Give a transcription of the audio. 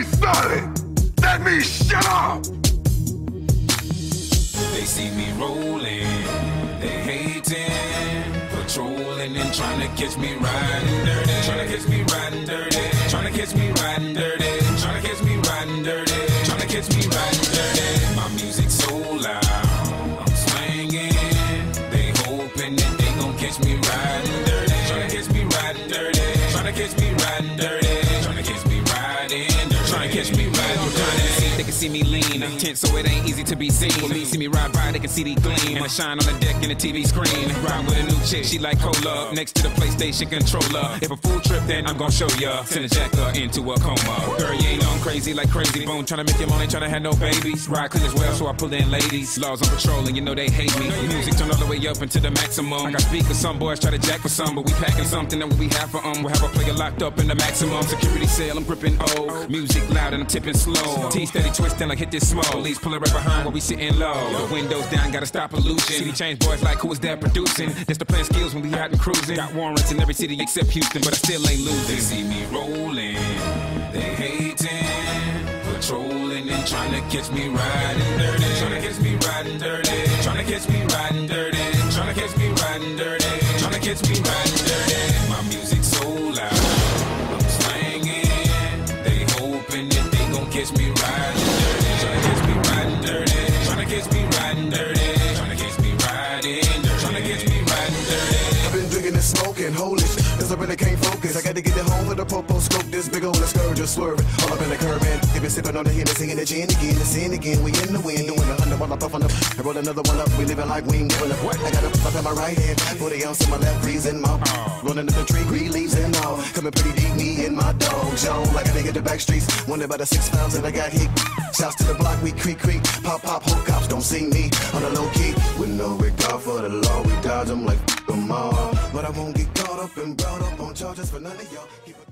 ain't solid. That means shut up. They see me rolling, they hating, patrolling and trying to catch me riding dirty, trying to catch me riding dirty, trying to catch me riding dirty, trying to catch me riding dirty, trying to catch me riding dirty. Dirty, trying to catch me. They can see me lean, tent so it ain't easy to be seen. When me see me ride by, they can see the gleam. And I shine on the deck in the TV screen. Ride with a new chick, she like cola. Next to the PlayStation controller. If a full trip, then I'm gon' show ya. Send a jacker into a coma. Girl, you ain't on crazy like Krayzie Bone. Tryna make your money, tryna have no babies. Ride clean as well, so I pull in ladies. Laws on patrol, and you know they hate me. Music turn all the way up into the maximum. I got speakers, some boys try to jack for some, but we packing something that we have for um. We'll have a player locked up in the maximum security cell. I'm gripping O. Music loud and I'm tipping slow. T steady twisting like hit this small. Police pulling right behind while we sitting low. The windows down, gotta stop pollution. City change boys like who is that producing? That's the plan skills when we out and cruising. Got warrants in every city except Houston, but I still ain't losing. They see me rolling, they hating, patrolling and trying to catch me riding dirty, trying to catch me riding dirty, trying to catch me riding dirty, trying to catch me riding dirty, trying to catch me riding dirty. My music cause I really can't focus. I got to get it home with a popo scope, this big old scourge just swerving. All up in the curb, man. They been sipping on the Hennessy and the gin again, the sin again. We in the wind, doing a hundred while I puff on the. I roll another one up, we living like we ain't giving up. I got a puff in my right hand, 40 ounce in my left, freezing my. Rolling up the tree, green leaves and all. Coming pretty deep, me and my dog, Joe. Like a nigga the back streets, wonder about the six pounds that I got hit. Shouts to the block, we creak, creak. Pop, pop, whole cops don't see me on the low key. With no regard for the law, we dodge them like them all. But I won't get caught up and brought up on charges for none of y'all.